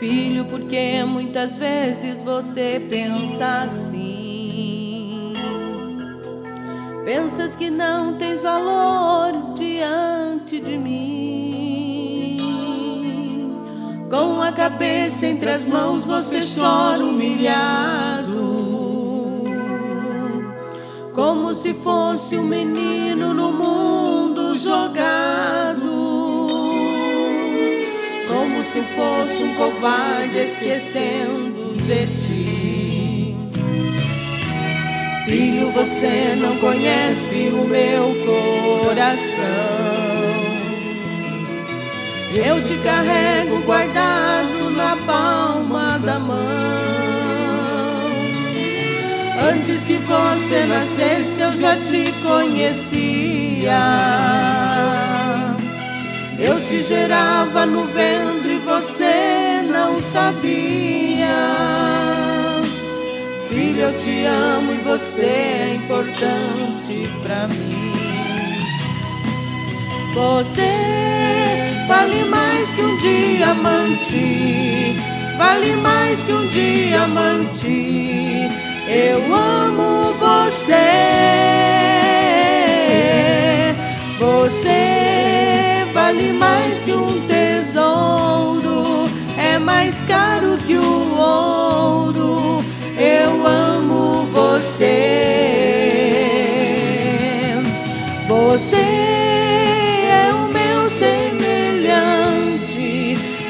Filho, porque muitas vezes você pensa assim. Pensas que não tens valor diante de mim. Com a cabeça entre as mãos você chora humilhado. Como se fosse um menino no mundo jogado como se fosse um covarde esquecendo de ti. Filho, você não conhece o meu coração. Eu te carrego guardado na palma da mão. Antes que você nascesse, eu já te conhecia. Eu te gerava no ventre, sabia. Filho, eu te amo e você é importante pra mim. Você vale mais que um diamante, vale mais que um diamante. Eu amo você. Você vale mais que um Você é o meu semelhante,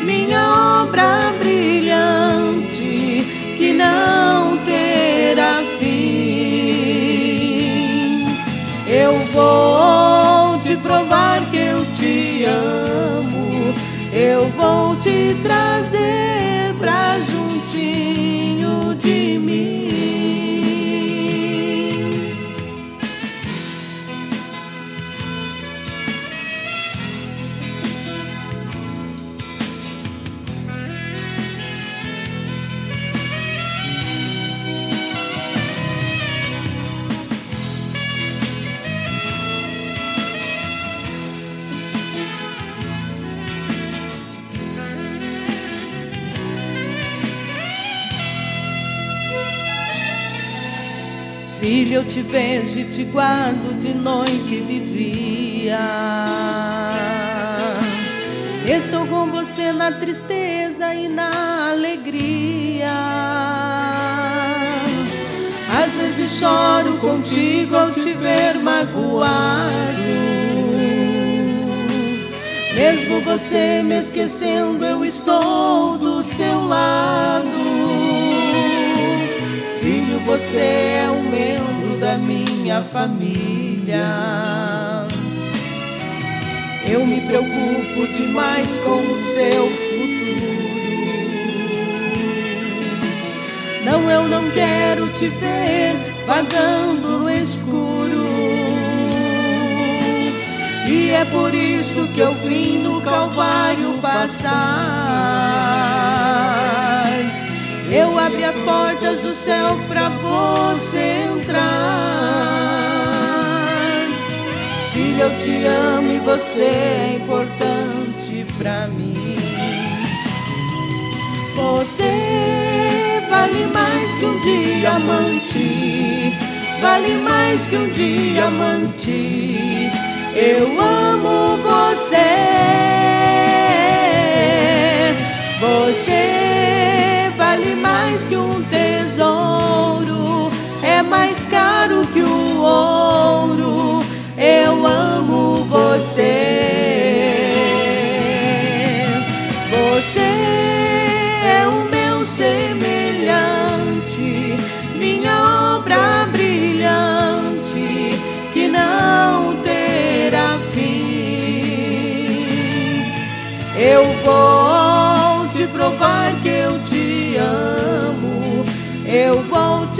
minha obra brilhante que não terá fim. Eu vou te provar que te amo, eu vou te trazer Filho, eu te vejo e te guardo de noite e de dia. Estou com você na tristeza e na alegria. Às vezes choro contigo ao te ver magoado. Mesmo você me esquecendo, eu estou do seu lado. Você é um membro da minha família. Eu me preocupo demais com o seu futuro. Não, eu não quero te ver vagando no escuro. E é por isso que eu vim no Calvário passar. Eu abri as portas do céu para você entrar. Filho, eu te amo e você é importante para mim. Você vale mais que um diamante, vale mais que um diamante. Eu amo. Você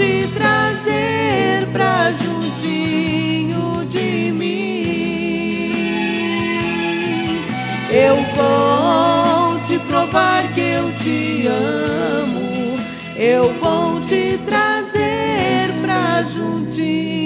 te trazer pra juntinho de mim. Eu vou te provar que eu te amo. Eu vou te trazer pra juntinho